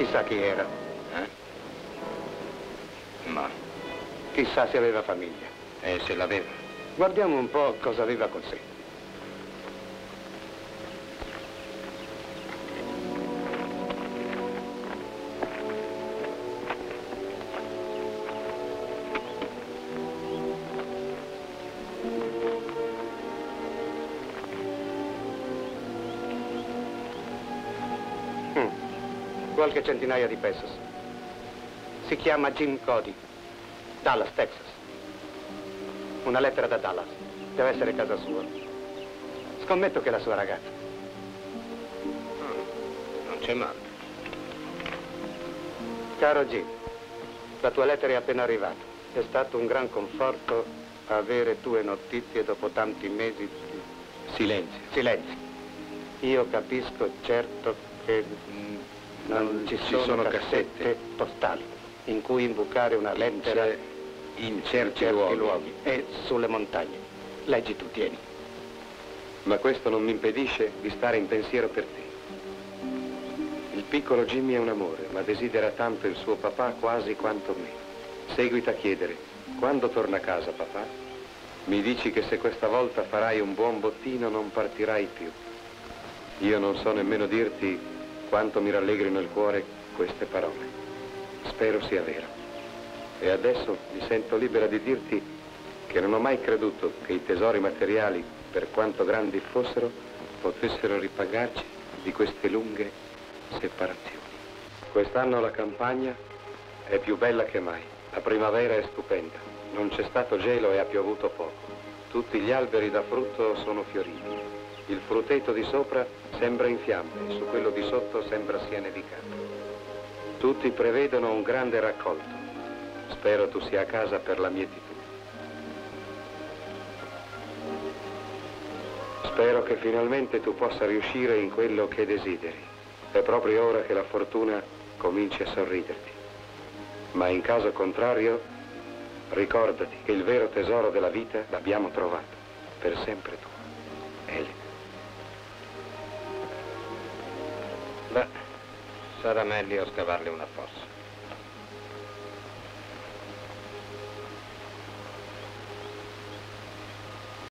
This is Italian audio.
Chissà chi era. Eh? Ma, Chissà se aveva famiglia. e se l'aveva? Guardiamo un po' cosa aveva con sé. Qualche centinaia di pesos. Si chiama Jim Cody, Dallas, Texas. Una lettera da Dallas. Deve essere casa sua. Scommetto che è la sua ragazza. Non c'è male. Caro Jim, la tua lettera è appena arrivata. È stato un gran conforto avere tue notizie dopo tanti mesi di Silenzio. silenzio. Io capisco certo che mm, non ci ci sono, sono cassette, cassette. postali in cui imbucare una lettera cer- in certi, certi luoghi. luoghi e sulle montagne. Leggi tu, tieni. Ma questo non mi impedisce di stare in pensiero per te. Il piccolo Jimmy è un amore, ma desidera tanto il suo papà quasi quanto me. Seguita a chiedere, quando torna a casa papà? Mi dici che se questa volta farai un buon bottino non partirai più. Io non so nemmeno dirti quanto mi rallegrino il cuore queste parole. Spero sia vero. E adesso mi sento libera di dirti che non ho mai creduto che i tesori materiali, per quanto grandi fossero, potessero ripagarci di queste lunghe separazioni. Quest'anno la campagna è più bella che mai. La primavera è stupenda. Non c'è stato gelo e ha piovuto poco. Tutti gli alberi da frutto sono fioriti. Il frutteto di sopra sembra in fiamme e su quello di sotto sembra sia nevicato. Tutti prevedono un grande raccolto. Spero tu sia a casa per la mietitudine. Spero che finalmente tu possa riuscire in quello che desideri. È proprio ora che la fortuna cominci a sorriderti. Ma in caso contrario, ricordati che il vero tesoro della vita l'abbiamo trovato. Per sempre tu. Elena. Beh, sarà meglio scavarle una fossa.